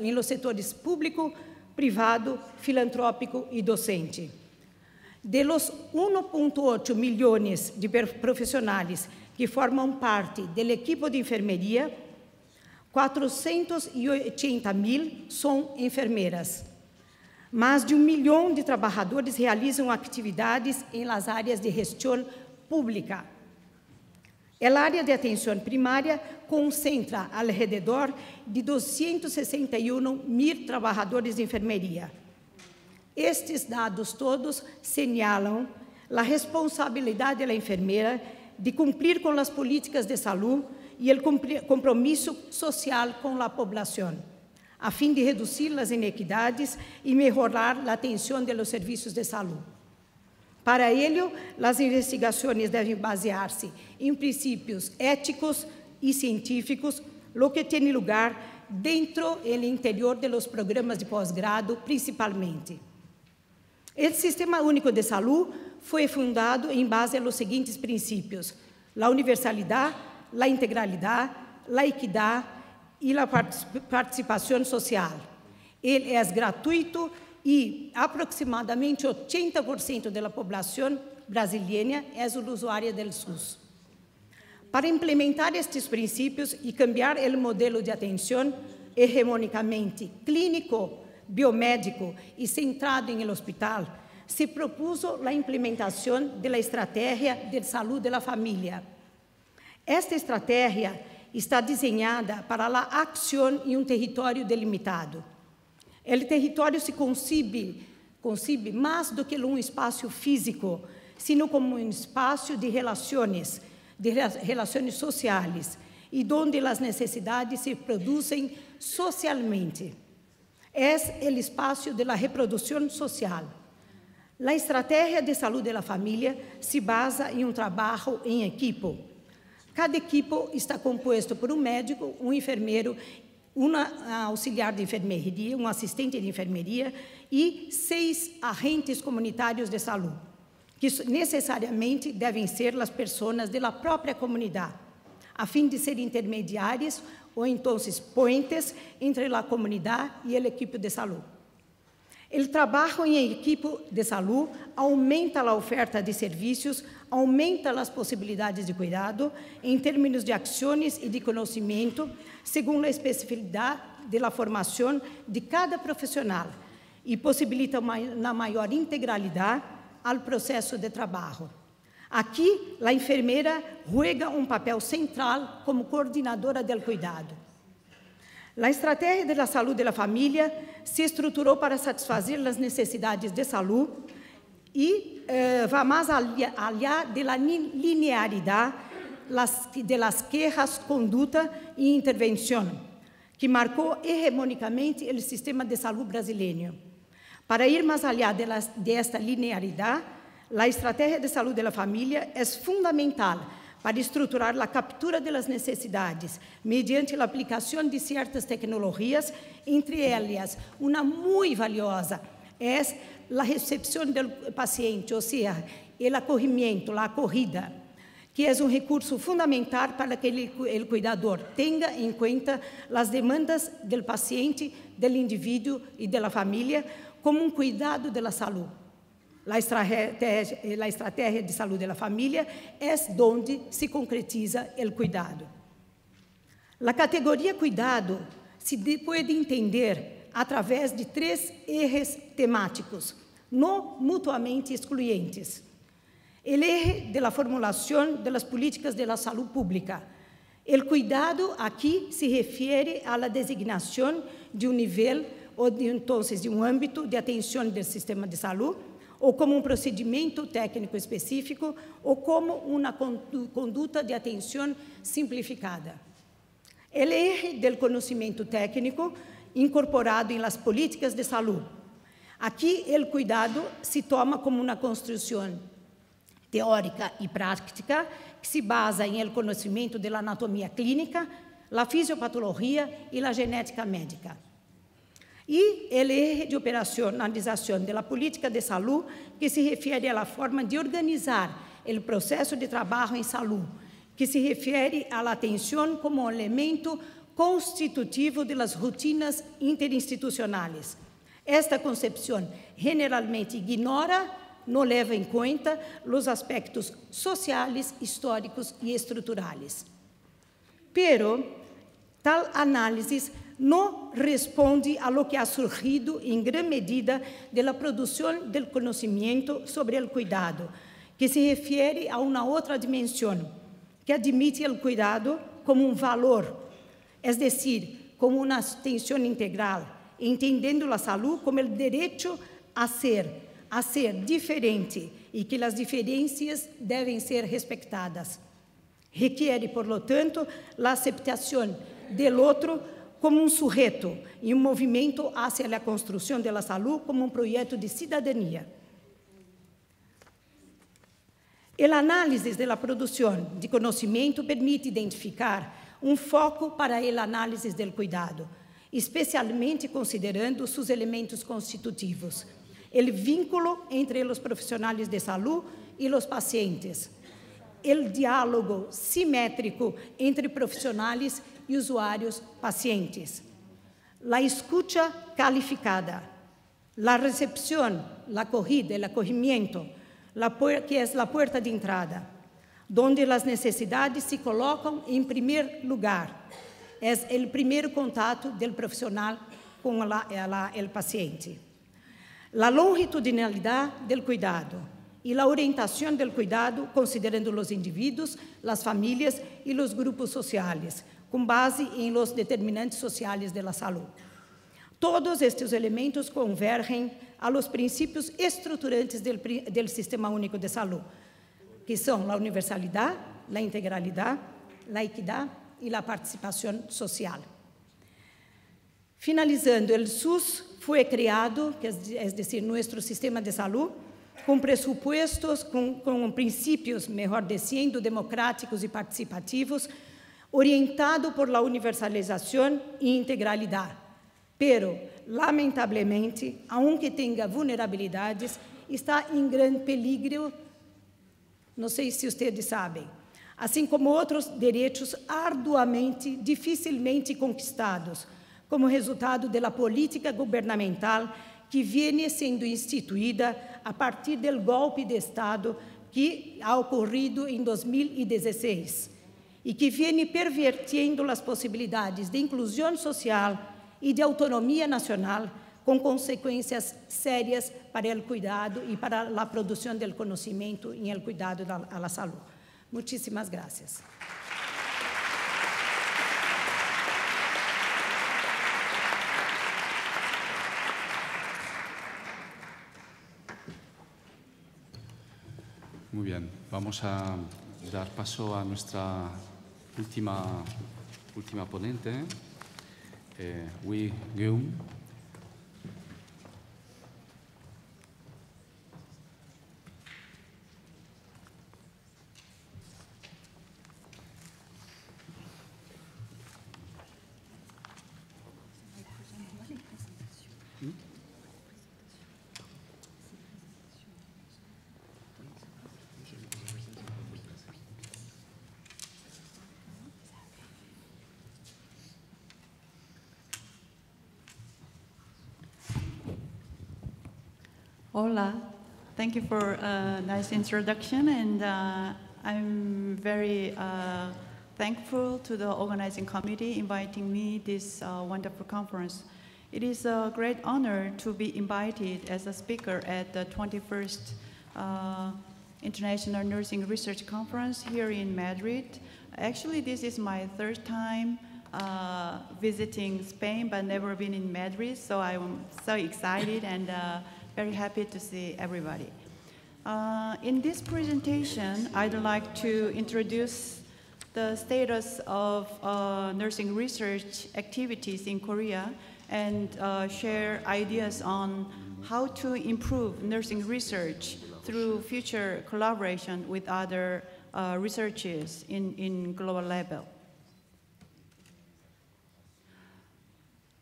em los setores público, privado, filantrópico e docente. De los 1,8 milhões de profissionais que formam parte do equipo de enfermeria, 480 mil são enfermeiras. Mais de um milhão de trabalhadores realizam atividades em las áreas de gestão pública. A área de atenção primária concentra ao redor de 261 mil trabalhadores de enfermeria. Estes dados todos señalam a responsabilidade da enfermeira de cumprir com as políticas de saúde e o compromisso social com a população, a fim de reduzir as inequidades e melhorar a atenção de los serviços de saúde. Para ello, as investigações devem basear-se em princípios éticos e científicos, lo que tem lugar dentro e interior de los programas de pós-grado, principalmente. O Sistema Único de Saúde foi fundado em base a los seguintes princípios: a universalidade, a integralidade, a equidade e a participação social. Ele é gratuito e aproximadamente 80% da população brasileira é usuária do SUS. Para implementar estes princípios e cambiar o modelo de atenção hegemonicamente clínico, biomédico e centrado em hospital, se propôs a implementação da estratégia de salud da família. Esta estratégia está desenhada para a acção em um território delimitado. O território se concibe, concibe mais do que um espaço físico, sino como um espaço de relações, de relações sociais, e onde as necessidades se produzem socialmente. É o espaço da reprodução social. A estratégia de saúde da família se basa em um trabalho em equipo. Cada equipo está composto por um médico, um enfermeiro uma auxiliar de enfermeria, um assistente de enfermeria e seis agentes comunitários de saúde, que necessariamente devem ser as pessoas da própria comunidade, a fim de ser intermediários ou então puentes entre a comunidade e a equipe de saúde. O trabalho em equipe de saúde aumenta a oferta de serviços, aumenta as possibilidades de cuidado em termos de ações e de conhecimento, segundo a especificidade da formação de cada profissional e possibilita uma maior integralidade ao processo de trabalho. Aqui, a enfermeira juega um papel central como coordenadora do cuidado. A estratégia da saúde da família se estruturou para satisfazer as necessidades de saúde e Vá va más allá de la linearidad de las quejas, conduta e intervenção que marcou hegemónicamente o sistema de saúde brasileiro. Para ir mais allá de, las, de esta linearidade, a estratégia de saúde da família é fundamental para estruturar a captura das necessidades mediante a aplicação de certas tecnologias, entre elas uma muito valiosa é a recepção do paciente, ou seja, o acorrimento, a corrida, que é um recurso fundamental para que o cuidador tenha em conta as demandas do paciente, do indivíduo e da família, como um cuidado de saúde, a estratégia de saúde da família é onde se concretiza o cuidado. A categoria cuidado se pode entender através de três ejes temáticos, não mutuamente excluyentes. O de la formulação de las políticas de salud pública. O cuidado aqui se refere à designação de um nível ou de, de um âmbito de atenção do sistema de saúde ou como um procedimento técnico específico, ou como uma conduta de atenção simplificada. O eje do conhecimento técnico incorporado em las políticas de saúde. Aqui, o cuidado se toma como uma construção teórica e prática que se basa em el conhecimento da anatomia clínica, a fisiopatologia e a genética médica e o eje de operacionalização da política de saúde, que se refere à forma de organizar o processo de trabalho em saúde, que se refere à atenção como elemento constitutivo de las rutinas interinstitucionales. Esta concepção, generalmente ignora, não leva em conta, los aspectos sociales, históricos e estructurales. Pero tal análise não responde a lo que ha surgido em gran medida de la producción del conocimiento sobre el cuidado, que se refiere a una otra dimensión, que admite el cuidado como un valor es decir, como una atención integral, entendendo la salud como el derecho a ser, a ser diferente y que las diferencias deben ser respetadas. Requiere, por lo tanto, la aceptación del otro como un sujeto y un movimiento hacia la construcción de la salud como un proyecto de ciudadanía. El análisis de la producción de conocimiento permite identificar um foco para a análise do cuidado, especialmente considerando seus elementos constitutivos, o vínculo entre os profissionais de saúde e os pacientes, o diálogo simétrico entre profissionais e usuários pacientes, a escuta qualificada, a recepção, a corrida, o acolhimento, que é a porta de entrada, onde as necessidades se colocam em primeiro lugar. É o primeiro contato do profissional com o paciente. A longitudinalidade do cuidado e a orientação do cuidado, considerando os indivíduos, as famílias e os grupos sociais, com base em los determinantes sociais da saúde. Todos estes elementos convergem a los princípios estruturantes do Sistema Único de Saúde, que são a universalidade, a integralidade, a equidade e a participação social. Finalizando, o SUS foi criado, é decir, nosso sistema de saúde, com pressupostos, com, com princípios, melhor dizendo, democráticos e participativos, orientado por la universalização e integralidade. Pero, lamentavelmente, aunque tenha vulnerabilidades, está em grande peligro, não sei se vocês sabem, assim como outros direitos arduamente, dificilmente conquistados, como resultado da política governamental que vem sendo instituída a partir do golpe de Estado que ha ocorrido em 2016 e que vem pervertindo as possibilidades de inclusão social e de autonomia nacional, com consequências sérias para o cuidado e para a produção do conhecimento e o cuidado da saúde. Muitíssimas graças. Muy bien, vamos a dar paso a nuestra última, última ponente, eh, Wei Geum. Hola. Thank you for a nice introduction, and uh, I'm very uh, thankful to the organizing committee inviting me this uh, wonderful conference. It is a great honor to be invited as a speaker at the 21st uh, International Nursing Research Conference here in Madrid. Actually, this is my third time uh, visiting Spain, but never been in Madrid, so I'm so excited and uh, very happy to see everybody. Uh, in this presentation, I'd like to introduce the status of uh, nursing research activities in Korea and uh, share ideas on how to improve nursing research through future collaboration with other uh, researchers in, in global level.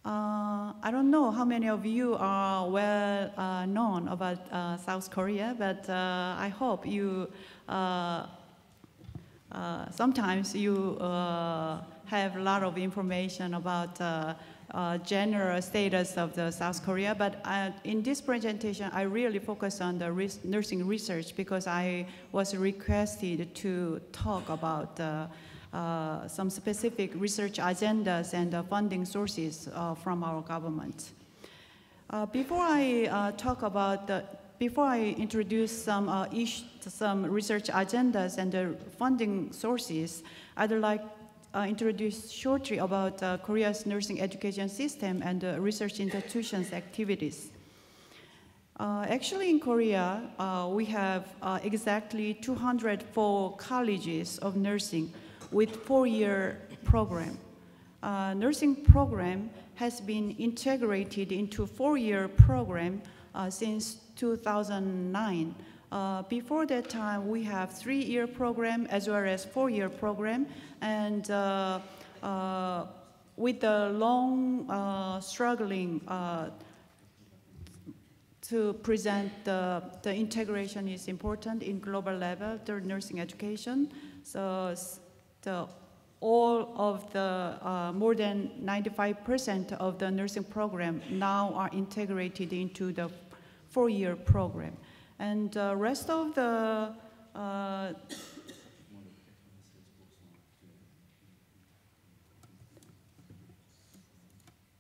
Uh, I don't know how many of you are well uh, known about uh, South Korea, but uh, I hope you uh, uh, sometimes you have a lot of information about uh, uh, general status of the South Korea, but uh, in this presentation, I really focus on the res nursing research because I was requested to talk about uh, uh some specific research agendas and funding sources uh, from our government. Uh, before I talk about the before I introduce some, some research agendas and the funding sources, I'd like uh, introduce shortly about uh, Korea's nursing education system and uh, research institutions activities. Uh, actually, in Korea, uh, we have uh, exactly 204 colleges of nursing with four-year program. nursing program has been integrated into four-year program since 2009 uh, before that time, we have three-year program as well as four-year program, and uh, uh, with the long uh, struggling uh, to present the, the integration is important in global level, the nursing education. So the, all of the uh, more than 95% of the nursing program now are integrated into the four-year program. And the rest of the uh,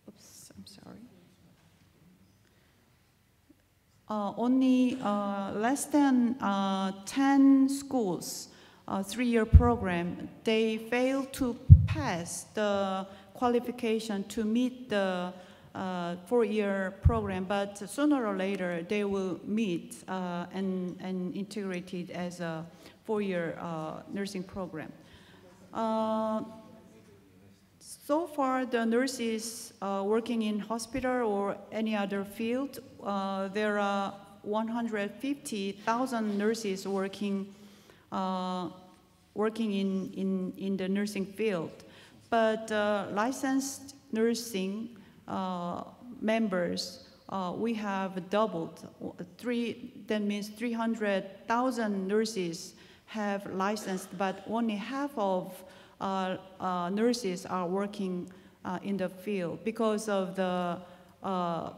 oops, I'm sorry. Uh, only uh, less than uh, 10 schools, uh, three-year program, they fail to pass the qualification to meet the uh, four-year program, but sooner or later they will meet uh, and, and integrate it as a four-year uh, nursing program. Uh, so far, the nurses uh, working in hospital or any other field, uh, there are 150,000 nurses working working in, in, in the nursing field. But licensed nursing members, uh, we have doubled. Three, that means 300,000 nurses have licensed, but only half of uh, uh, nurses are working uh, in the field because of the, uh,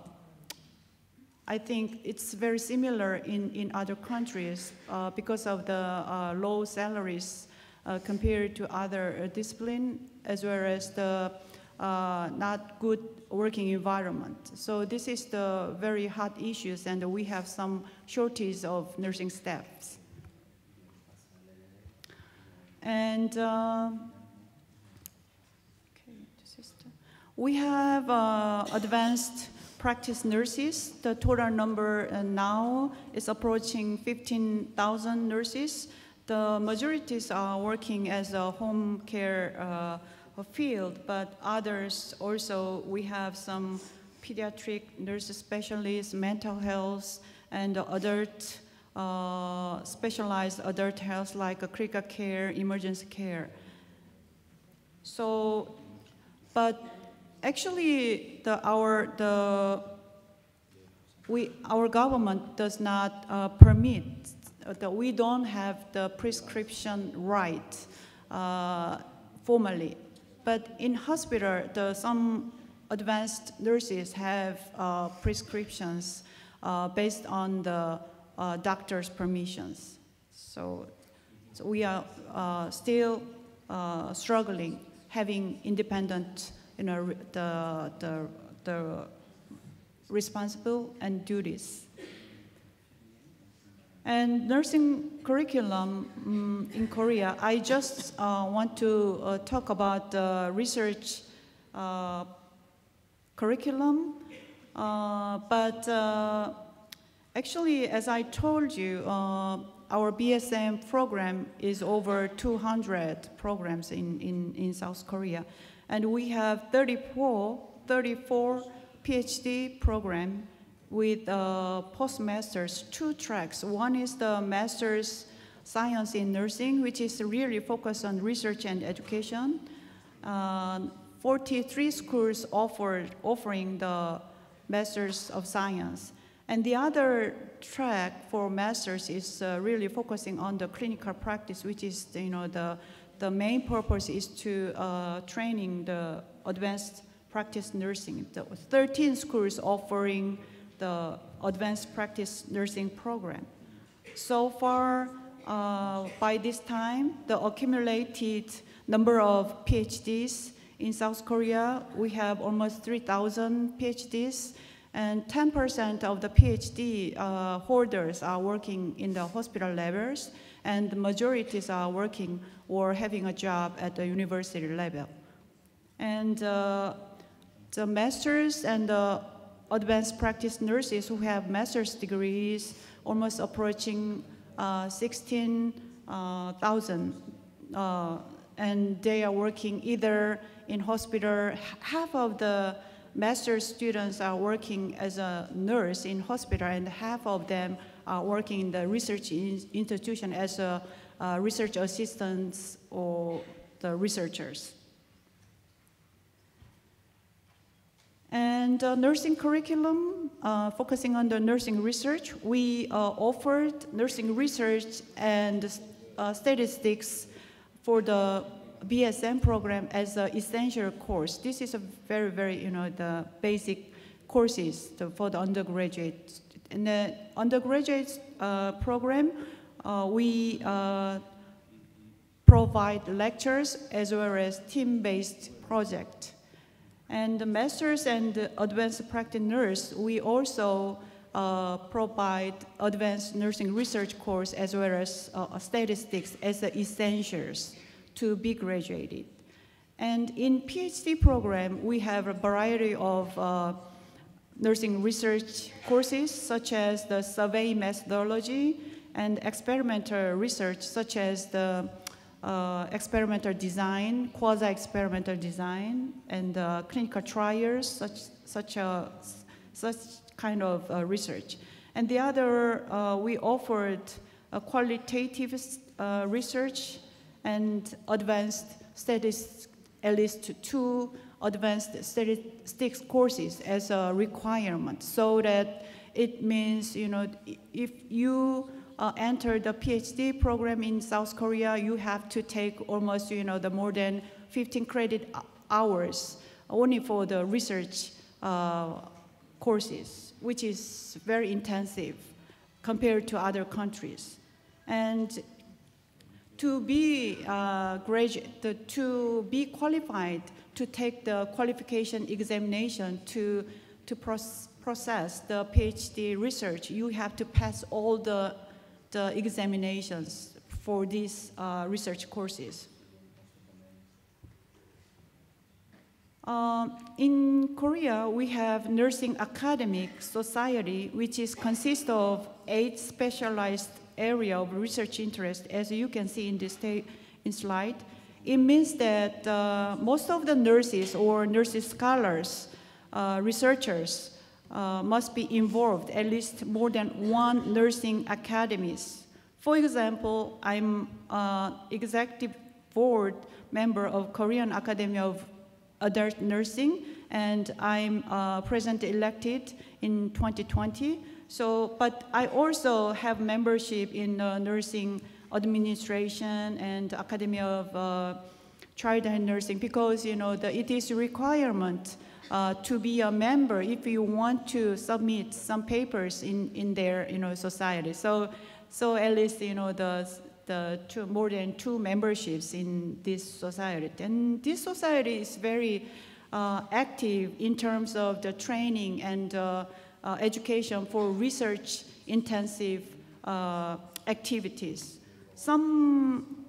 I think it's very similar in, in other countries because of the low salaries compared to other discipline as well as the uh, not good working environment. So this is the very hot issues and we have some shortage of nursing staffs. And uh, we have uh, advanced practice nurses. The total number uh, now is approaching 15,000 nurses. The majorities are working as a home care uh, field, but others also, we have some pediatric nurse specialists, mental health, and adult, uh, specialized adult health like critical care, emergency care. So, but actually, the, our, the, we, our government does not uh, permit, uh, that we don't have the prescription right uh, formally. But in hospital, the, some advanced nurses have uh, prescriptions uh, based on the uh, doctor's permissions. So, so we are uh, still uh, struggling having independent, you know, the, the, the responsible and duties. And nursing curriculum um, in Korea, I just uh, want to uh, talk about the research uh, curriculum. Uh, but uh, actually, as I told you, uh, our BSN program is over 200 programs in, in, in South Korea. And we have 34, 34 PhD program with uh, postmasters, two tracks. One is the master's science in nursing, which is really focused on research and education. Uh, 43 schools offered, offering the master's of science. And the other track for master's is uh, really focusing on the clinical practice, which is you know, the, the main purpose is to uh, training the advanced practice nursing. The 13 schools offering the advanced practice nursing program. So far, uh, by this time, the accumulated number of PhDs in South Korea, we have almost 3,000 PhDs, and 10% of the PhD uh, holders are working in the hospital levels, and the majorities are working or having a job at the university level. And uh, the masters and the advanced practice nurses who have master's degrees almost approaching uh, 16,000 uh, and they are working either in hospital. Half of the master's students are working as a nurse in hospital, and half of them are working in the research institution as a, a research assistants or the researchers. And uh, nursing curriculum, uh, focusing on the nursing research, we uh, offered nursing research and uh, statistics for the BSN program as an essential course. This is a very, very, you know, the basic courses for the undergraduate. In the undergraduate uh, program, uh, we provide lectures as well as team-based project. And the master's and advanced practice nurse, we also uh, provide advanced nursing research course as well as uh, statistics as the essentials to be graduated. And in PhD program, we have a variety of uh, nursing research courses such as the survey methodology and experimental research such as the uh, experimental design, quasi-experimental design, and uh, clinical trials, such, such, a, such kind of uh, research. And the other, uh, we offered qualitative uh, research and advanced statistics, at least two advanced statistics courses as a requirement so that it means, you know, if you uh, enter the PhD program in South Korea, you have to take almost, you know, the more than 15 credit hours only for the research uh, courses, which is very intensive compared to other countries. And to be uh, graduate, to be qualified to take the qualification examination to, to process the PhD research, you have to pass all the the examinations for these uh, research courses. Uh, in Korea, we have Nursing Academic Society, which is consists of eight specialized area of research interest, as you can see in this in slide. It means that uh, most of the nurses or nurses scholars, uh, researchers, uh, must be involved at least more than one nursing academies. For example, I'm an executive board member of Korean Academy of Adult Nursing, and I'm uh, president elected in 2020. So, but I also have membership in uh, nursing administration and Academy of uh, Childhood Nursing because you know the, it is a requirement uh, to be a member if you want to submit some papers in, in their you know, society. So, so at least you know, the, the two, more than two memberships in this society. And this society is very uh, active in terms of the training and uh, uh education for research intensive uh, activities. Some,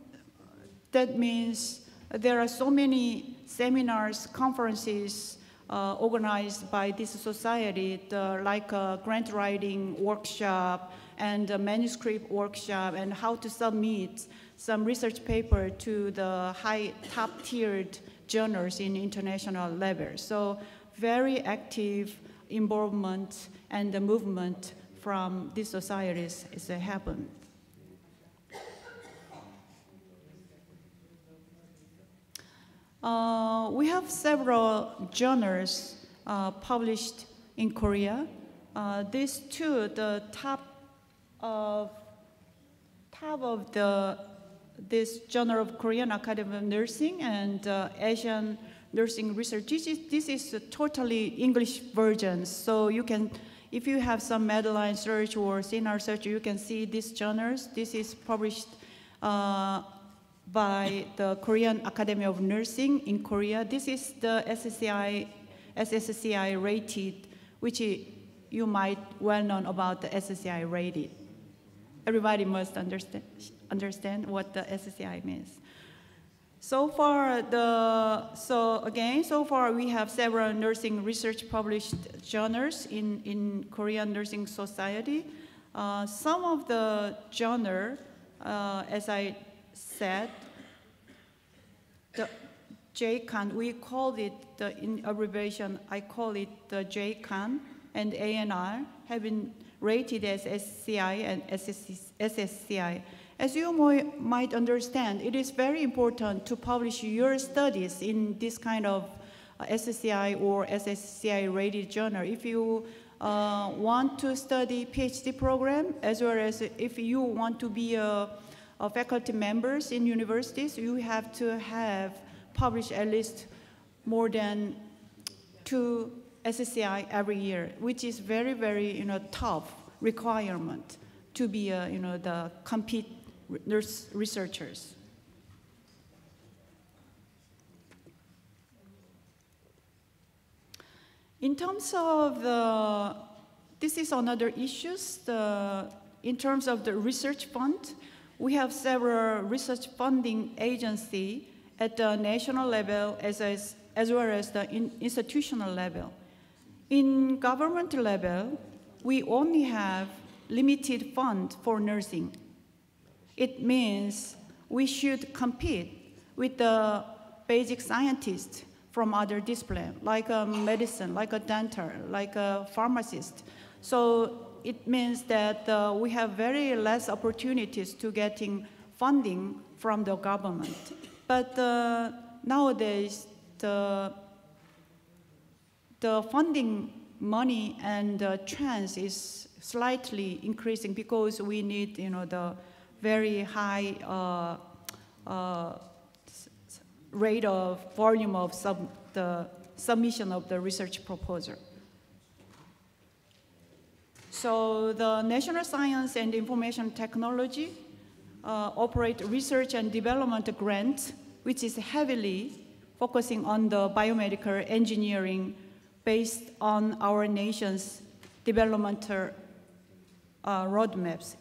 that means there are so many seminars, conferences, uh, organized by this society, the, like a grant writing workshop and a manuscript workshop and how to submit some research paper to the high top-tiered journals in international level. So very active involvement and the movement from these societies is happened. Uh, we have several journals uh, published in Korea. Uh, these two, the top of top of the this Journal of Korean Academy of Nursing and uh, Asian Nursing Research. This is, this is totally English version, so you can, if you have some Medline search or CNR search, you can see these journals. This is published uh, by the Korean Academy of Nursing in Korea. This is the SSCI, SSCI rated, which you might well know about the SSCI rated. Everybody must understand, understand what the SSCI means. So far, the, so again, so far we have several nursing research published journals in, in Korean Nursing Society. Uh, some of the journal, uh, as I said, the JKAN, we called it, the in abbreviation, I call it the JKAN and ANR have been rated as SCI and SSCI. As you might understand, it is very important to publish your studies in this kind of uh, SSCI or SSCI rated journal. If you uh, want to study PhD program, as well as if you want to be a, a faculty members in universities, you have to have published at least more than two SSCI every year, which is very, very you know, tough requirement to be uh, you know, the compete nurse researchers. In terms of the, this is another issues, the, in terms of the research fund, we have several research funding agency at the national level as, as, as well as the in, institutional level. In government level, we only have limited fund for nursing. It means we should compete with the basic scientists from other discipline, like a medicine, like a dental, like a pharmacist. So it means that uh, we have very less opportunities to getting funding from the government. But uh, nowadays, the, the funding money and chance is slightly increasing because we need, you know, the very high uh, uh, rate of volume of sub, the submission of the research proposal. So the National Science and Information Technology uh, operate research and development grant, which is heavily focusing on the biomedical engineering based on our nation's developmental uh, roadmaps.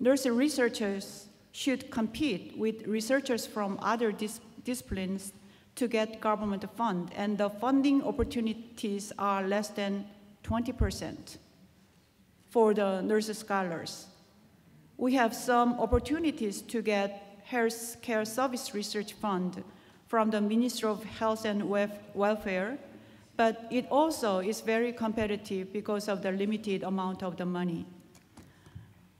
Nursing researchers should compete with researchers from other dis disciplines to get government fund, and the funding opportunities are less than 20% for the nurse scholars. We have some opportunities to get health care service research fund from the Ministry of Health and Welfare, but it also is very competitive because of the limited amount of the money.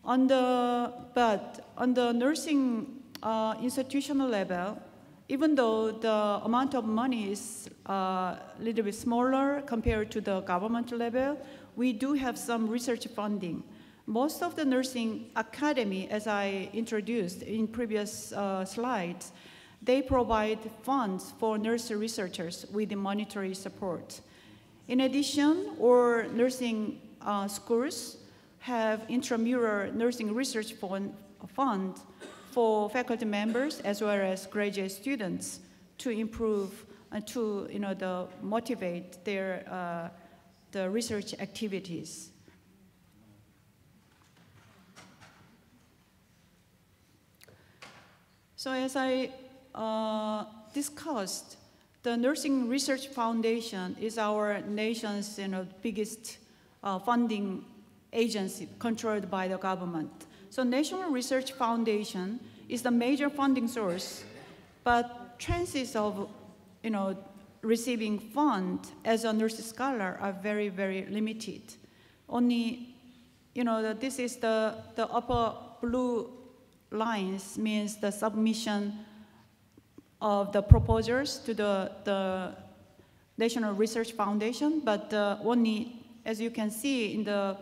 On the, but on the nursing uh, institutional level, even though the amount of money is uh, a little bit smaller compared to the government level, we do have some research funding. Most of the nursing academy, as I introduced in previous uh, slides, they provide funds for nurse researchers with monetary support. In addition, our nursing uh, schools have intramural nursing research fund, for faculty members as well as graduate students to improve and to you know, the, motivate their uh, the research activities. So as I uh, discussed, the Nursing Research Foundation is our nation's you know, biggest uh, funding agency controlled by the government. So National Research Foundation is the major funding source, but chances of, you know, receiving fund as a nurse scholar are very, very limited. Only, you know, this is the, the upper blue lines means the submission of the proposals to the, the National Research Foundation, but uh, only, as you can see in the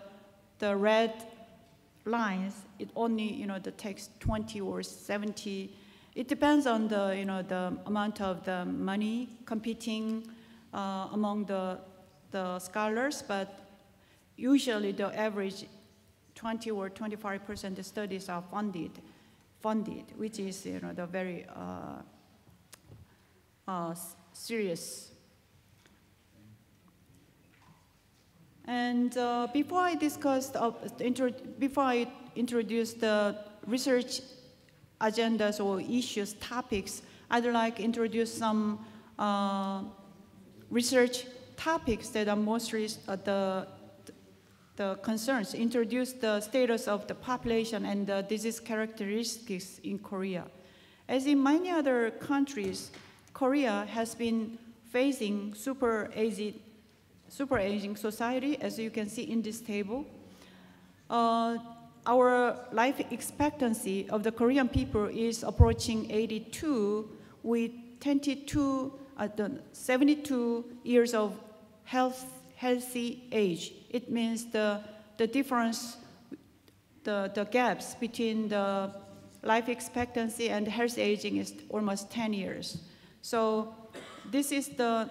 the red lines, it only, you know, the takes 20 or 70. It depends on the, you know, the amount of the money competing uh, among the, the scholars, but usually the average 20 or 25% of studies are funded, funded, which is, you know, the very uh, uh, serious. And uh, before I discuss, uh, before I introduce the research agendas or issues, topics, I'd like to introduce some uh, research topics that are mostly uh, the, the concerns, introduce the status of the population and the disease characteristics in Korea. As in many other countries, Korea has been facing super aged super aging society, as you can see in this table. Uh, our life expectancy of the Korean people is approaching 82 with 22, uh, 72 years of health, healthy age. It means the, the difference, the, the gaps between the life expectancy and health aging is almost 10 years. So this is the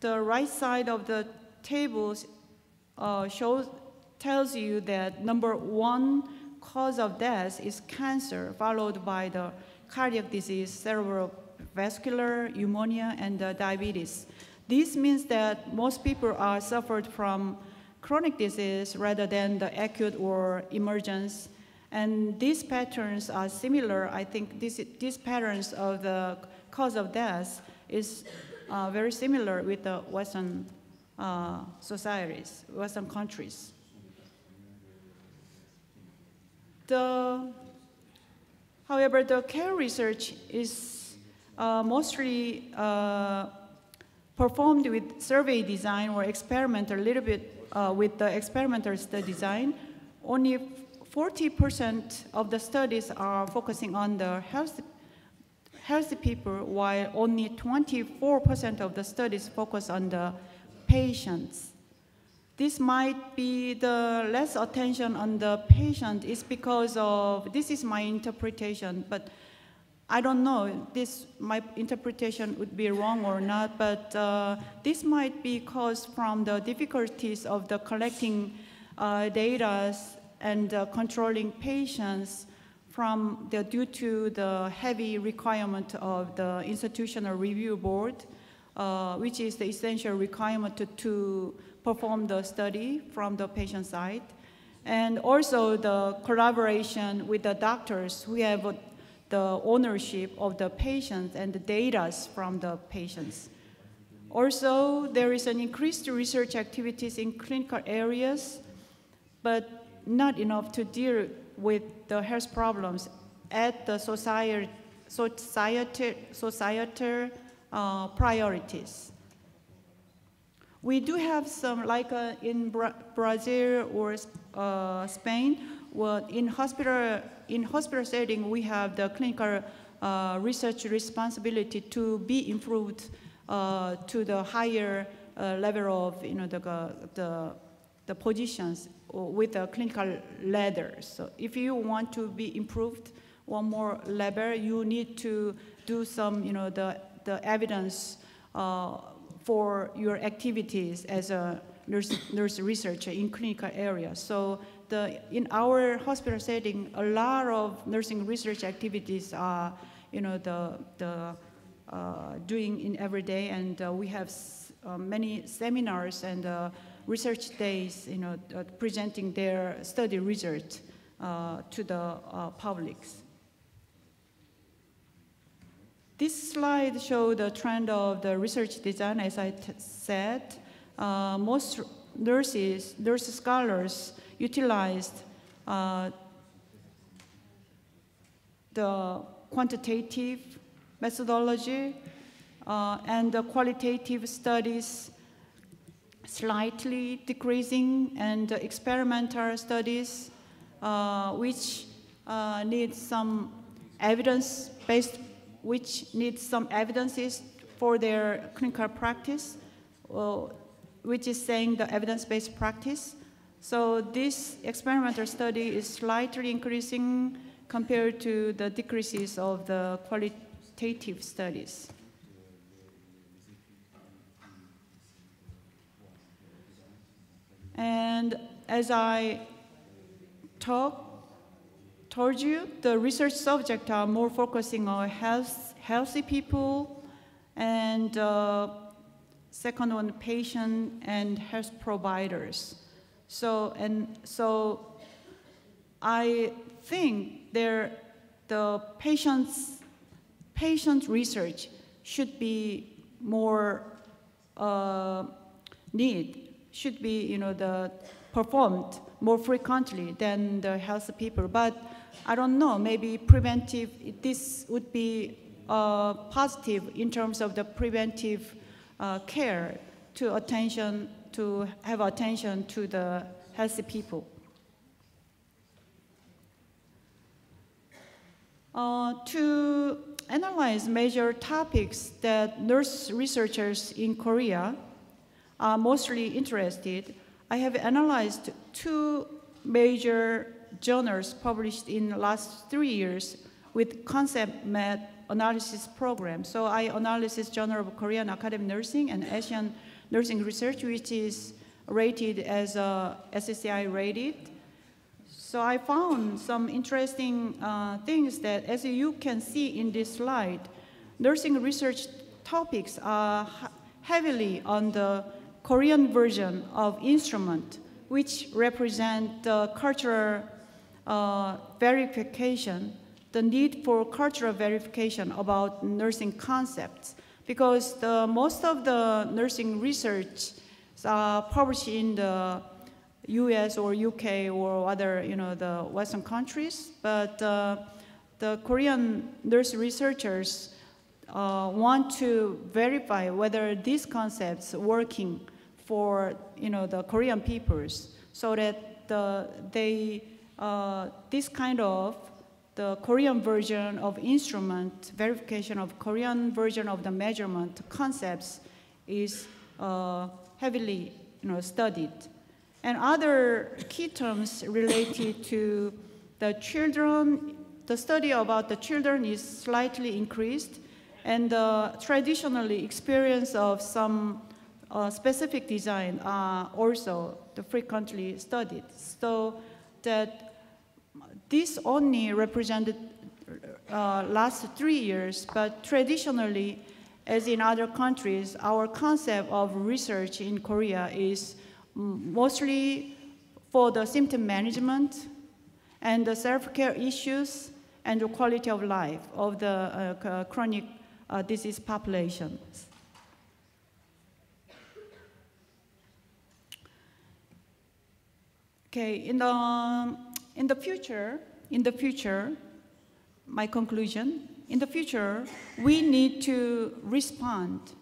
the right side of the tables uh, shows, tells you that number one cause of death is cancer, followed by the cardiac disease, cerebrovascular, pneumonia, and uh, diabetes. This means that most people are suffered from chronic disease rather than the acute or emergence. And these patterns are similar. I think this, these patterns of the cause of death is uh, very similar with the Western uh, societies, Western countries. The, however, the care research is uh, mostly uh, performed with survey design or experiment a little bit uh, with the experimental design. Only 40% of the studies are focusing on the health healthy people, while only 24% of the studies focus on the patients. This might be the less attention on the patient is because of, this is my interpretation, but I don't know, this, my interpretation would be wrong or not, but uh, this might be caused from the difficulties of the collecting uh, data and uh, controlling patients from the, due to the heavy requirement of the institutional review board, uh, which is the essential requirement to, to perform the study from the patient side. And also the collaboration with the doctors who have the ownership of the patients and the data from the patients. Also, there is an increased research activities in clinical areas, but not enough to deal with the health problems at the society, society, societal uh, priorities. We do have some, like uh, in Bra Brazil or uh, Spain, well, in hospital, in hospital setting, we have the clinical uh, research responsibility to be improved uh, to the higher uh, level of, you know, the, the, the positions with the clinical ladder. So if you want to be improved one more level, you need to do some, you know, the, the evidence uh, for your activities as a nurse, nurse researcher in clinical areas. So the, in our hospital setting, a lot of nursing research activities are, you know, the, the uh, doing in every day, and uh, we have uh, many seminars and uh, research days, you know, uh, presenting their study result uh, to the publics. This slide shows the trend of the research design, as I said. Uh, most nurses, nurse scholars utilized uh, the quantitative methodology uh, and the qualitative studies slightly decreasing and experimental studies uh, which uh, need some evidence-based, which needs some evidences for their clinical practice, which is saying the evidence-based practice. So this experimental study is slightly increasing compared to the decreases of the qualitative studies. And as I talk, told you, the research subjects are more focusing on health, healthy people and uh, second one, patient and health providers. So, and so I think there, the patient's, patient research should be more uh, need, should be, you know, the performed more frequently than the healthy people. But I don't know, maybe preventive, this would be uh, positive in terms of the preventive uh, care to attention, to have attention to the healthy people. Uh, to analyze major topics that nurse researchers in Korea are mostly interested, I have analyzed two major journals published in the last three years with concept map analysis program. So I analysis Journal of Korean Academy Nursing and Asian Nursing Research, which is rated as a SSCI rated. So I found some interesting uh, things that, as you can see in this slide, nursing research topics are heavily on the Korean version of instrument, which represent the cultural uh, verification, the need for cultural verification about nursing concepts, because the, most of the nursing research are published in the U.S. or U.K. or other, you know, the Western countries, but uh, the Korean nurse researchers uh, want to verify whether these concepts working for, you know, the Korean peoples, so that the, they, uh, this kind of the Korean version of instrument verification of Korean version of the measurement concepts is uh, heavily, you know, studied. And other key terms related to the children, the study about the children is slightly increased, and the traditionally experience of some uh, specific design are also the frequently studied. So that this only represented uh, last three years, but traditionally, as in other countries, our concept of research in Korea is mostly for the symptom management and the self-care issues and the quality of life of the uh, chronic uh, disease populations. Okay, in the, in the future, in the future, my conclusion, in the future, we need to respond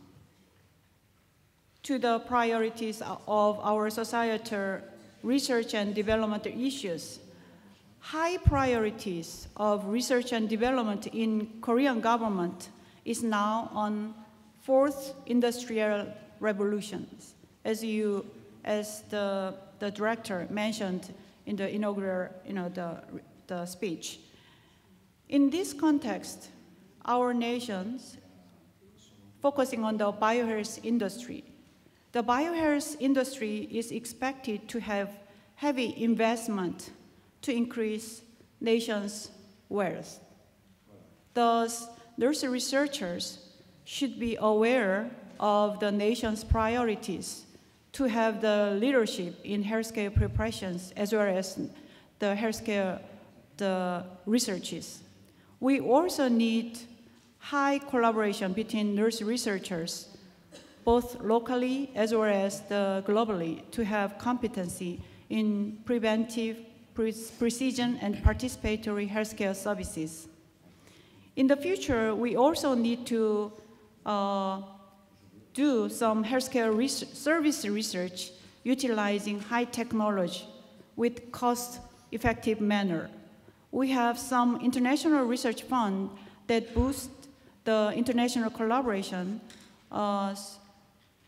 to the priorities of our societal research and development issues. High priorities of research and development in Korean government is now on fourth industrial revolutions, as you, as the, the director mentioned in the inaugural, you know, the, the speech. In this context, our nations focusing on the biohealth industry the biohealth industry is expected to have heavy investment to increase nation's wealth. Thus, nurse researchers should be aware of the nation's priorities to have the leadership in healthcare preparations as well as the healthcare the researches. We also need high collaboration between nurse researchers both locally as well as globally, to have competency in preventive, pre precision, and participatory healthcare services. In the future, we also need to uh, do some healthcare res service research utilizing high technology with cost-effective manner. We have some international research fund that boost the international collaboration uh,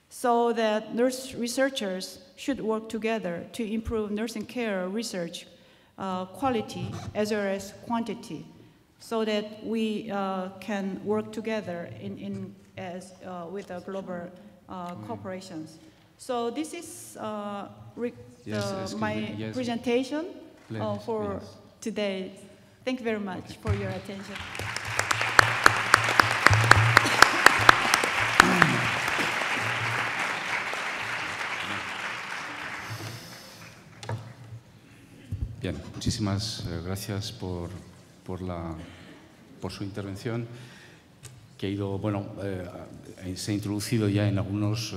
so that nurse researchers should work together to improve nursing care research uh, quality as well as quantity so that we uh, can work together in, in as, uh, with the global uh, corporations. So this is uh, Yes, my yes. presentation uh, Please, for please. today. Thank you very much for your attention. Bien, muchísimas eh, gracias por, por, la, por su intervención, que ha ido, bueno, eh, se ha introducido ya en algunos, eh,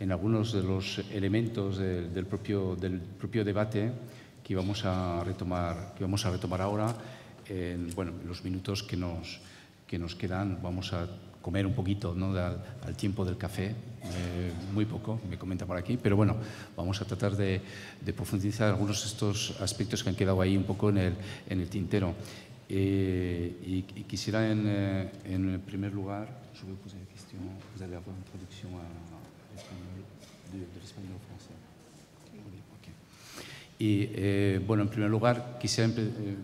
en algunos de los elementos de- del, propio, del propio debate que vamos a retomar, que vamos a retomar ahora. En bueno, en los minutos que nos, que nos quedan vamos a comer un poquito ¿no? al, tiempo del café, eh, muy poco, me comenta por aquí, pero bueno, vamos a tratar de, de profundizar algunos de estos aspectos que han quedado ahí un poco en el, en el tintero. Eh, y, y quisiera en, eh, en primer lugar, je vais vous poser la question, vous allez avoir une traduction à, l'espagnol, de, de l'espagnol au français. Oui, ok. Y eh, bueno, en primer lugar, quisiera eh,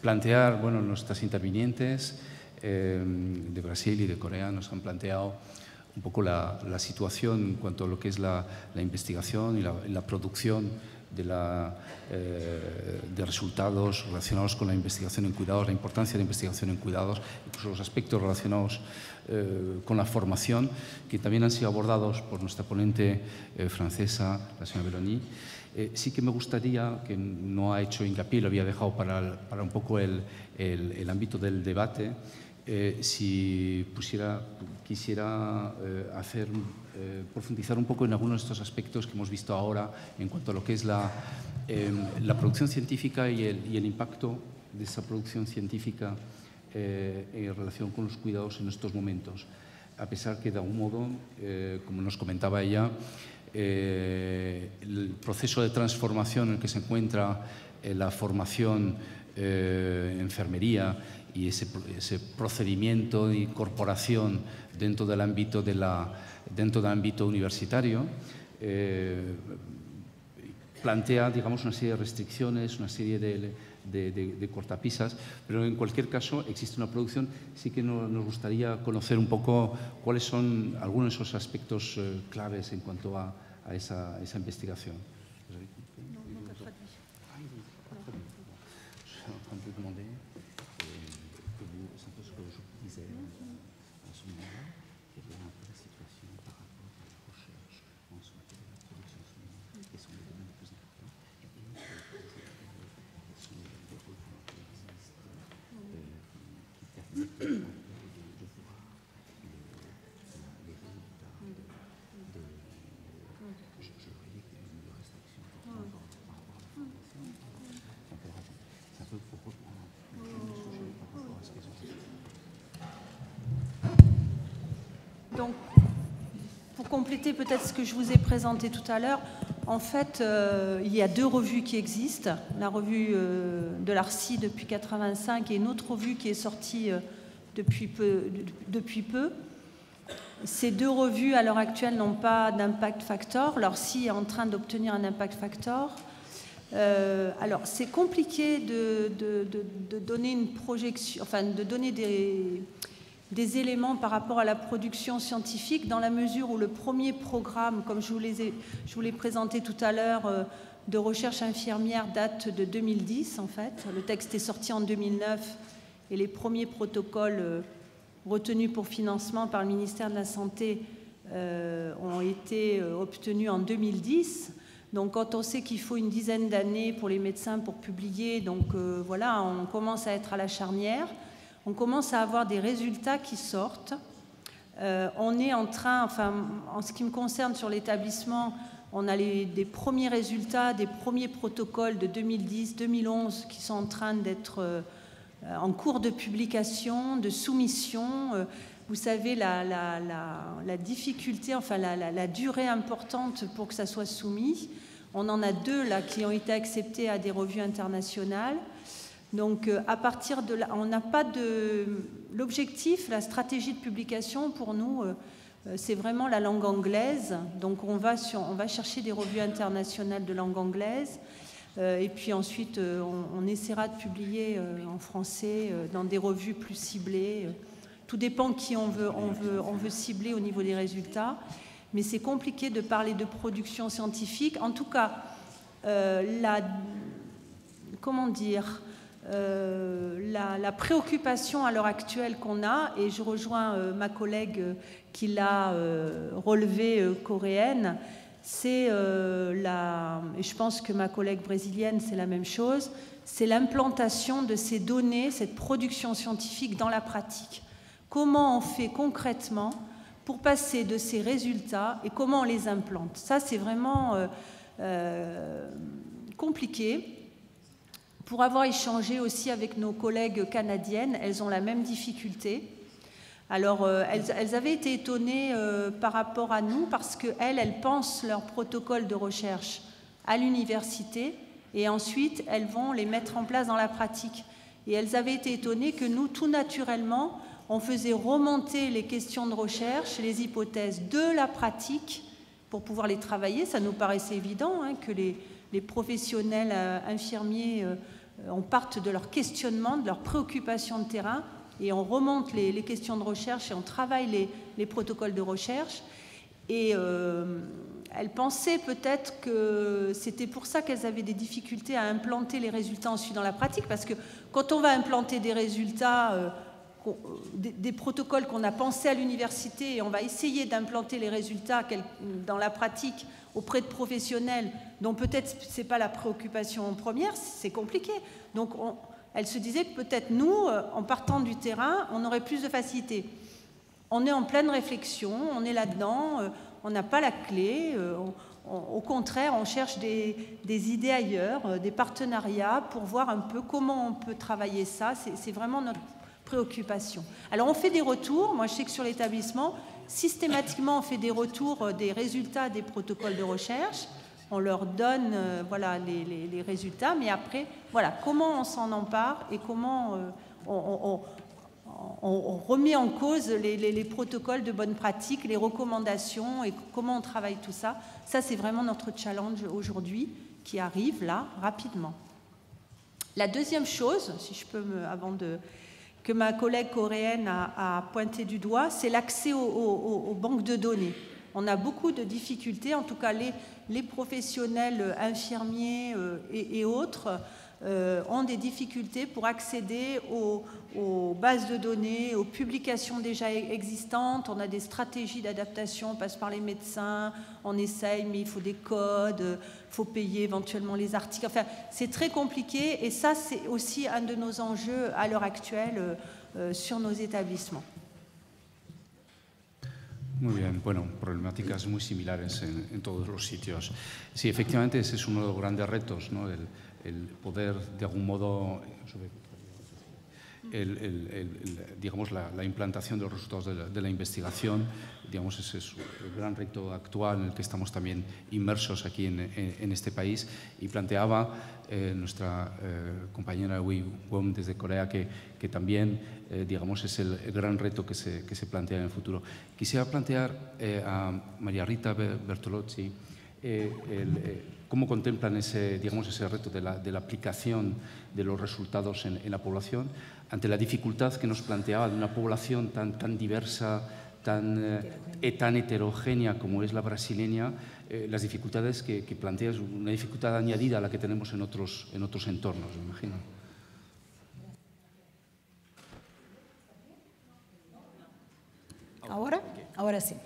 plantear, bueno, nuestras intervinientes eh, de Brasil y de Corea nos han planteado un poco la, la situación en cuanto a lo que es la, la investigación y la, la producción de, la, eh, de resultados relacionados con la investigación en cuidados, la importancia de la investigación en cuidados, incluso los aspectos relacionados eh, con la formación, que también han sido abordados por nuestra ponente eh, francesa, la señora Beloni. Eh, sí que me gustaría, que no ha hecho hincapié, lo había dejado para, el- para un poco el, el- el ámbito del debate, eh, si pusiera, quisiera eh, hacer, eh, profundizar un poco en algunos de estos aspectos que hemos visto ahora en cuanto a lo que es la, eh, la producción científica y el, y el impacto de esa producción científica eh, en relación con los cuidados en estos momentos. A pesar que, de algún modo, eh, como nos comentaba ella, eh, el proceso de transformación en el que se encuentra eh, la formación en enfermería y ese, ese procedimiento de incorporación dentro del ámbito, de la, dentro del ámbito universitario eh, plantea, digamos, una serie de restricciones, una serie de, cortapisas, pero en cualquier caso existe una producción. Sí que no- nos gustaría conocer un poco cuáles son algunos de esos aspectos eh, claves en cuanto a, esa investigación. Compléter peut-être ce que je vous ai présenté tout à l'heure, en fait, euh, il y a deux revues qui existent. La revue euh, de l'ARCI depuis 85 et une autre revue qui est sortie euh, depuis peu. de- depuis peu. Ces deux revues, à l'heure actuelle, n'ont pas d'impact factor. L'ARCI est en train d'obtenir un impact factor. Alors, c'est compliqué de donner une projection, enfin, de donner des, des éléments par rapport à la production scientifique, dans la mesure où le premier programme, comme je vous les ai- je vous l'ai présenté tout à l'heure, euh, de recherche infirmière date de 2010, en fait. Le texte est sorti en 2009 et les premiers protocoles euh, retenus pour financement par le ministère de la Santé euh, ont été obtenus en 2010. Donc quand on sait qu'il faut une dizaine d'années pour les médecins pour publier, donc voilà, on commence à être à la charnière, on commence à avoir des résultats qui sortent. Euh, on est en train, enfin en ce qui me concerne sur l'établissement, on a les- des premiers résultats, des premiers protocoles de 2010-2011 qui sont en train d'être euh, en cours de publication, de soumission. Euh, Vous savez, la, la- difficulté, enfin la durée importante pour que ça soit soumis. On en a deux là qui ont été acceptés à des revues internationales. Donc, euh, à partir de là, on n'a pas de. L'objectif, la stratégie de publication pour nous, euh, euh, c'est vraiment la langue anglaise. Donc on va, chercher des revues internationales de langue anglaise. Et puis ensuite, on, essaiera de publier en français dans des revues plus ciblées. Tout dépend qui on veut cibler au niveau des résultats. Mais c'est compliqué de parler de production scientifique. En tout cas, la, comment dire, la, préoccupation à l'heure actuelle qu'on a, et je rejoins ma collègue qui l'a euh, relevé euh, coréenne, c'est euh, la, et je pense que ma collègue brésilienne, c'est la même chose, c'est l'implantation de ces données, cette production scientifique dans la pratique. Comment on fait concrètement pour passer de ces résultats et comment on les implante? Ça, c'est vraiment compliqué. Pour avoir échangé aussi avec nos collègues canadiennes, elles ont la même difficulté. Alors, euh, elles, avaient été étonnées euh, par rapport à nous parce qu'elles, elles pensent leur protocole de recherche à l'université et ensuite elles vont les mettre en place dans la pratique. Et elles avaient été étonnées que nous, tout naturellement, on faisait remonter les questions de recherche, les hypothèses de la pratique pour pouvoir les travailler. Ça nous paraissait évident hein, que les, professionnels euh, infirmiers, on parte de leur questionnement, de leurs préoccupations de terrain et on remonte les, questions de recherche et on travaille les, protocoles de recherche. Et euh, elles pensaient peut-être que c'était pour ça qu'elles avaient des difficultés à implanter les résultats ensuite dans la pratique, parce que quand on va implanter des résultats, euh, des, protocoles qu'on a pensés à l'université, et on va essayer d'implanter les résultats dans la pratique auprès de professionnels dont peut-être ce n'est pas la préoccupation première, c'est compliqué. Donc on, elle se disait que peut-être nous, euh, en partant du terrain, on aurait plus de facilité. On est en pleine réflexion, on est là-dedans, euh, on n'a pas la clé. Au contraire, on cherche des, idées ailleurs, des partenariats pour voir un peu comment on peut travailler ça. C'est vraiment notre préoccupation. Alors on fait des retours. Moi, je sais que sur l'établissement, systématiquement, on fait des retours des résultats des protocoles de recherche on leur donne euh, voilà, les, résultats, mais après, voilà, comment on s'en empare et comment euh, on, remet en cause les, protocoles de bonne pratique, les recommandations et comment on travaille tout ça. Ça, c'est vraiment notre challenge aujourd'hui qui arrive là rapidement. La deuxième chose, si je peux avant de que ma collègue coréenne a, pointé du doigt, c'est l'accès aux banques de données. On a beaucoup de difficultés, en tout cas les, professionnels infirmiers euh, et, autres euh, ont des difficultés pour accéder aux, bases de données, aux publications déjà existantes. On a des stratégies d'adaptation, on passe par les médecins, on essaye, mais il faut des codes, il faut payer éventuellement les articles. Enfin, c'est très compliqué et ça, c'est aussi un de nos enjeux à l'heure actuelle euh, sur nos établissements. Muy bien, bueno, problemáticas muy similares en, todos los sitios. Sí, efectivamente ese es uno de los grandes retos, ¿no? Poder de algún modo digamos, la, implantación de los resultados de la, investigación, digamos, ese es el gran reto actual en el que estamos también inmersos aquí en, este país. Y planteaba eh, nuestra eh, compañera Wei Wong desde Corea que, que también, eh, digamos, es el, gran reto que se, que se, plantea en el futuro. Quisiera plantear a María Rita Bertolozzi cómo contemplan ese, digamos, ese reto de la, de la aplicación de los resultados en, en la población ante la dificultad que nos planteaba de una población tan, tan diversa, tan, eh, tan heterogénea como es la brasileña, eh, las dificultades que, que, plantea es una dificultad añadida a la que tenemos en otros, en otros entornos, me imagino. ¿Ahora? Ahora sí.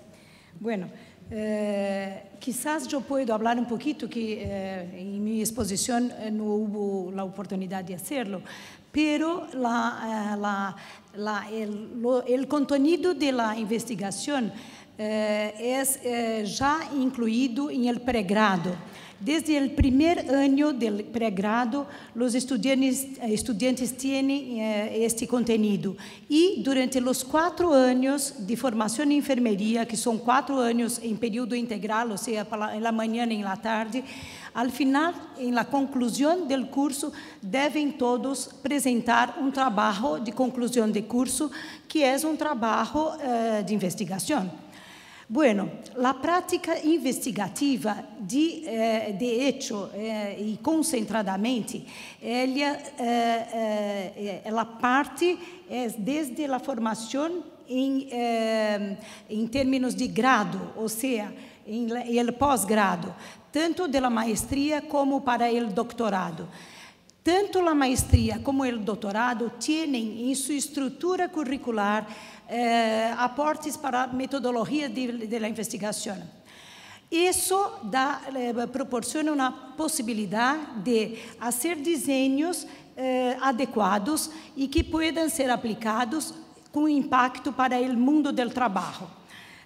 Bueno, eh, quizás yo puedo hablar un poquito que eh, en mi exposición eh, no hubo la oportunidad de hacerlo, pero la, la, la, el, lo, el, contenido de la investigación eh, es eh, ya incluido en el pregrado. Desde el primer año del pregrado, los estudiantes, estudiantes tienen eh, este contenido. Y durante los cuatro años de formación en enfermería, que son cuatro años en periodo integral, o sea, en la mañana y en la tarde, al final, en la conclusión del curso, deben todos presentar un trabajo de conclusión de curso, que es un trabajo eh, de investigación. Bueno, la prática investigativa, de, eh, de hecho eh, e concentradamente, ela, eh, eh ela parte é desde a formação em, eh, em termos de grado, ou seja, em, em pós-grado, tanto da maestria como para o doutorado. Tanto a maestria como o doutorado têm em sua estrutura curricular eh, aportes para metodologia de, de investigação. Isso dá, eh, proporciona uma possibilidade de fazer desenhos eh, adequados e que possam ser aplicados com impacto para o mundo do trabalho.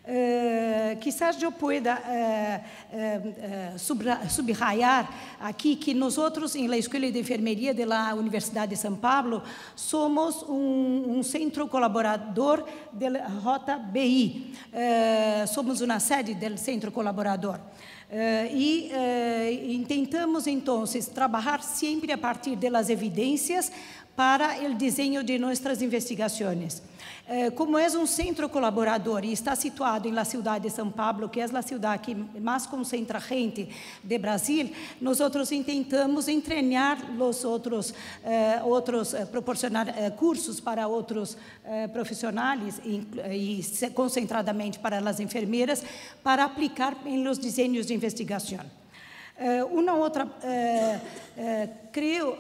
Uh, quizás eu pueda uh, uh, subrayar aqui que nós outros, em la Escola de Enfermeria da Universidade de São Paulo, somos um, centro colaborador da Rota BI. somos uma sede do centro colaborador. e tentamos, então, trabalhar sempre a partir das evidências para o desenho de nossas investigações. Eh, como é um centro colaborador e está situado na cidade de São Paulo, que é a cidade que mais concentra gente de Brasil, nós outros tentamos treinar os outros, eh, outros eh, proporcionar cursos para outros profissionais e, e, concentradamente para as enfermeiras para aplicar em los desenhos de investigação. Uma outra, creio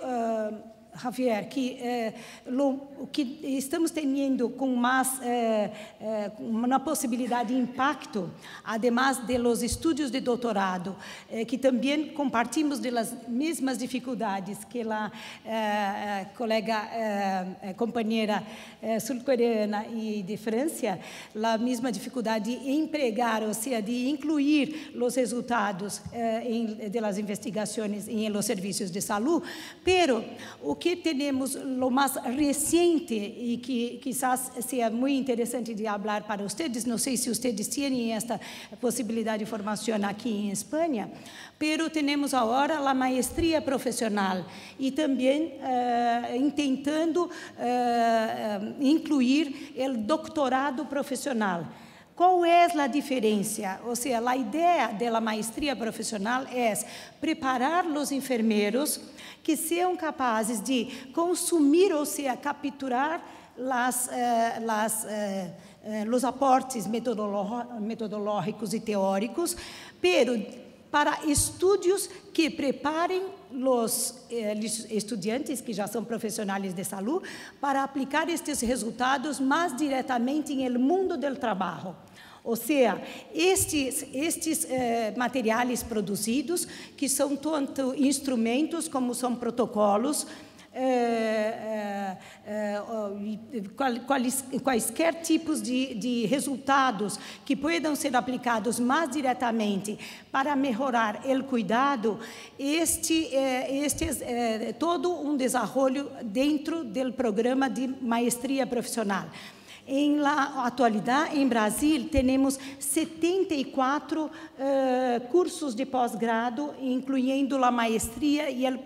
Javier, que eh, lo, que estamos tendo com mais eh, eh, uma possibilidade de impacto, además de los estudos de doutorado, eh, que também compartimos de las mesmas dificuldades que a eh, colega eh, companheira sul-coreana e de França, a mesma dificuldade de empregar, ou seja, de incluir os resultados las investigações em los serviços de saúde, pero o que temos o mais recente e que quizás seja muito interessante de falar para vocês, não sei se vocês têm esta possibilidade de formação aqui em Espanha, pero temos agora a maestria profissional e também uh, tentando uh, incluir o doutorado profissional. Qual é a diferença? Ou seja, a ideia da maestria profissional é preparar os enfermeiros que sejam capazes de consumir, ou seja, capturar las, eh, las, eh, eh, os aportes metodológicos e teóricos, pero para estudos que preparem os eh, estudantes que já são profissionais de saúde para aplicar estes resultados mais diretamente no mundo do trabalho. Ou seja, estes, estes eh, materiais produzidos, que são tanto instrumentos como são protocolos, é, é, é, quaisquer tipos de, de, resultados que possam ser aplicados mais diretamente para melhorar o cuidado, este, este é todo um desenvolvimento dentro do programa de maestria profissional. Em la atualidade, em Brasil, temos 74 uh, cursos de pós-grado, incluindo a maestria e uh,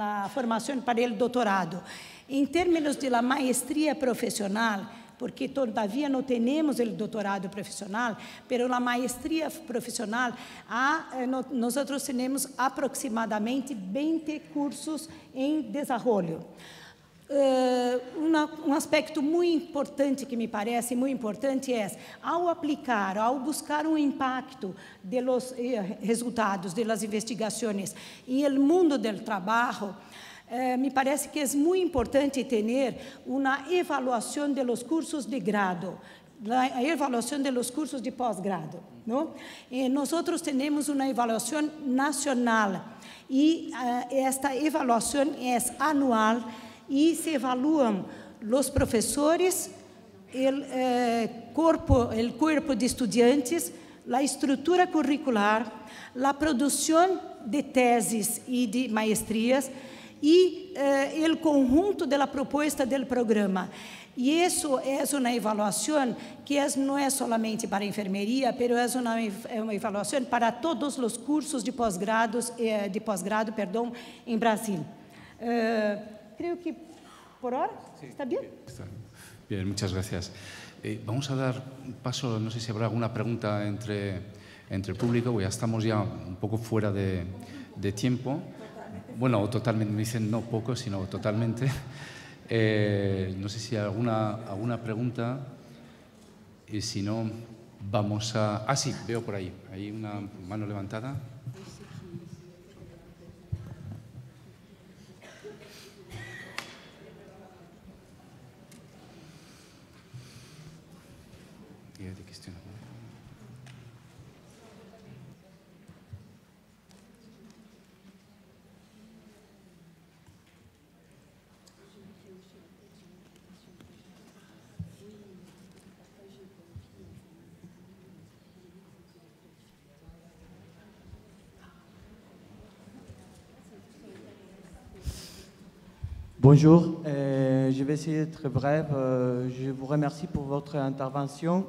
a formação para o doutorado. Em termos de la maestria profissional, porque todavia não temos o doutorado profissional, mas a maestria profissional, há, eh, nós temos aproximadamente 20 cursos em desenvolvimento. Uh, um aspecto muito importante que me parece muito importante é ao aplicar, ao buscar um impacto dos eh, resultados das investigações em el mundo do trabalho, eh, me parece que é muito importante ter uma avaliação de los cursos de grado, a avaliação de los cursos de pós-grado. Nós temos uma avaliação nacional e uh, esta avaliação é anual e se evaluam los professores o eh, cuerpo, de estudantes a estrutura curricular, a produção de teses e de maestrías e eh, conjunto da proposta do programa. E isso é uma avaliação que é, não é somente para a enfermeria, pero é uma, é uma avaliação para todos os cursos de pós-grado eh, de pós-grado, em Brasil. Eh, Creo que por ahora sí. está bien. Está bien, muchas gracias. Eh, vamos a dar paso, no sé si habrá alguna pregunta entre, entre el público, ya estamos ya un poco fuera de, de tiempo. Bueno, totalmente, me dicen no poco, sino totalmente. Eh, no sé si hay alguna, alguna pregunta. Y si no, vamos a... Ah, sí, veo por ahí. Hay una mano levantada. Bonjour, euh, je vais essayer d'être bref. Euh, je vous remercie pour votre intervention.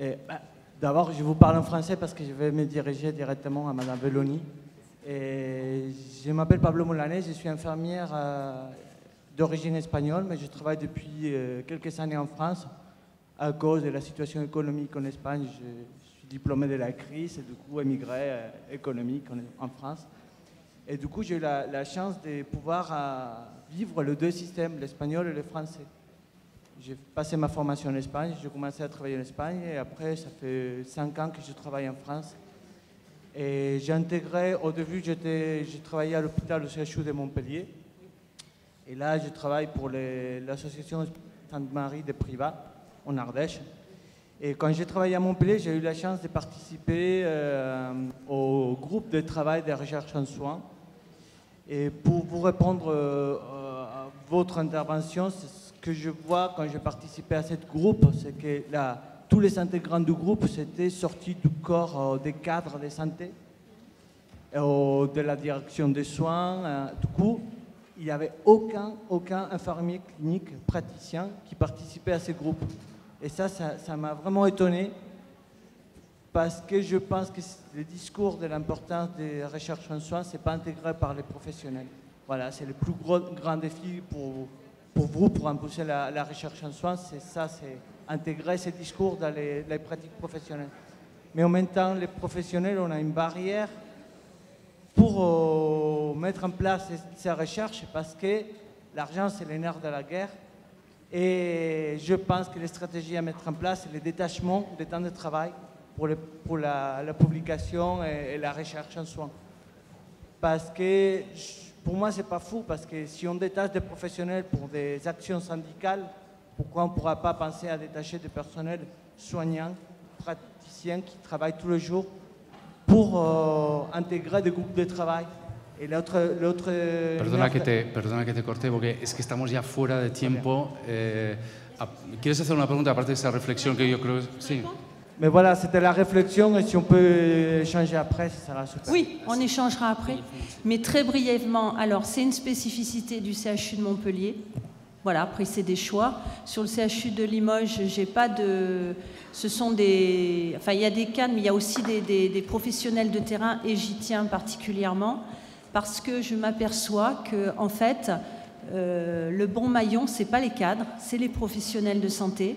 Bah, D'abord, je vous parle en français parce que je vais me diriger directement à Madame Belloni. Et je m'appelle Pablo Molanet, je suis infirmière euh, d'origine espagnole, mais je travaille depuis quelques années en France. À cause de la situation économique en Espagne, je, suis diplômé de la crise et du coup émigré économique en, France. Et du coup, j'ai eu la, chance de pouvoir vivre les deux systèmes, l'espagnol et le français. J'ai passé ma formation en Espagne, j'ai commencé à travailler en Espagne et après, ça fait cinq ans que je travaille en France. Et j'ai intégré, au début, j'ai travaillé à l'hôpital de CHU de Montpellier. Et là, je travaille pour l'association Sainte-Marie de Privas en Ardèche. Et quand j'ai travaillé à Montpellier, j'ai eu la chance de participer euh, au groupe de travail de recherche en soins. Et pour vous répondre euh, votre intervention, ce que je vois quand j'ai participé à ce groupe, c'est que tous les intégrants du groupe s'étaient sortis du corps euh, des cadres de santé, de la direction des soins. euh, du coup, il n'y avait aucun, aucun infirmier clinique, praticien qui participait à ce groupe. Et ça ça m'a vraiment étonné parce que je pense que le discours de l'importance des recherches en soins, ce n'est pas intégré par les professionnels. Voilà, c'est le plus grand défi pour, pour vous, pour impulser la, recherche en soins, c'est ça, c'est intégrer ces discours dans les, pratiques professionnelles. Mais en même temps, les professionnels, on a une barrière pour euh, mettre en place ces, recherches parce que l'argent, c'est les nerfs de la guerre. Et je pense que les stratégies à mettre en place, c'est le détachement des temps de travail pour, le- la, publication et, la recherche en soins. Parce que pour moi, c'est pas fou, parce que si on détache des professionnels pour des actions syndicales, pourquoi on ne pourra pas penser à détacher des personnels soignants, praticiens qui travaillent tous les jours pour euh, intégrer des groupes de travail? Et l'autre... l'autre Perdona nerf que, te, perdona que te corte, porque es que estamos ya fuera de tiempo. Eh, ¿Quieres hacer una pregunta aparte de esa reflexión que yo creo que sí? Mais voilà, c'était la réflexion, et si on peut échanger après, ça sera super. Oui, on échangera après. Mais très brièvement, alors c'est une spécificité du CHU de Montpellier. Voilà, après c'est des choix. Sur le CHU de Limoges, j'ai pas de. Ce sont des. Enfin, il y a des cadres, mais il y a aussi des, professionnels de terrain, et j'y tiens particulièrement, parce que je m'aperçois que, en fait, euh, le bon maillon, c'est pas les cadres, c'est les professionnels de santé.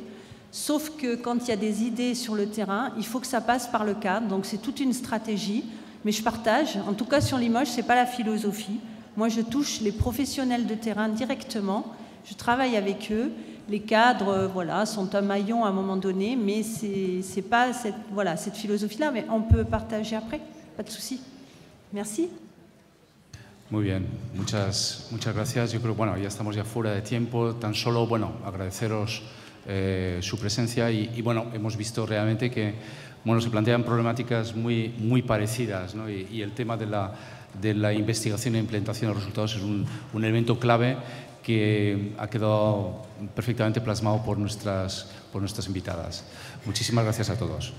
Sauf que quand il y a des idées sur le terrain, il faut que ça passe par le cadre. Donc c'est toute une stratégie. Mais je partage. En tout cas sur Limoges, c'est pas la philosophie. Moi, je touche les professionnels de terrain directement. Je travaille avec eux. Les cadres, euh, voilà, sont un maillon à un moment donné, mais c'est c'est pas cette voilà cette philosophie-là. Mais on peut partager après, pas de souci. Merci. Muy bien, muchas, muchas gracias. Yo creo, bueno, ya estamos ya fuera de tiempo. Tan solo, bueno, agradeceros eh, su presencia y, y, bueno, hemos visto realmente que, bueno, se plantean problemáticas muy, muy parecidas, ¿no? Y, y el tema de la, de la investigación e implementación de los resultados es un, un elemento clave que ha quedado perfectamente plasmado por nuestras, por nuestras invitadas. Muchísimas gracias a todos.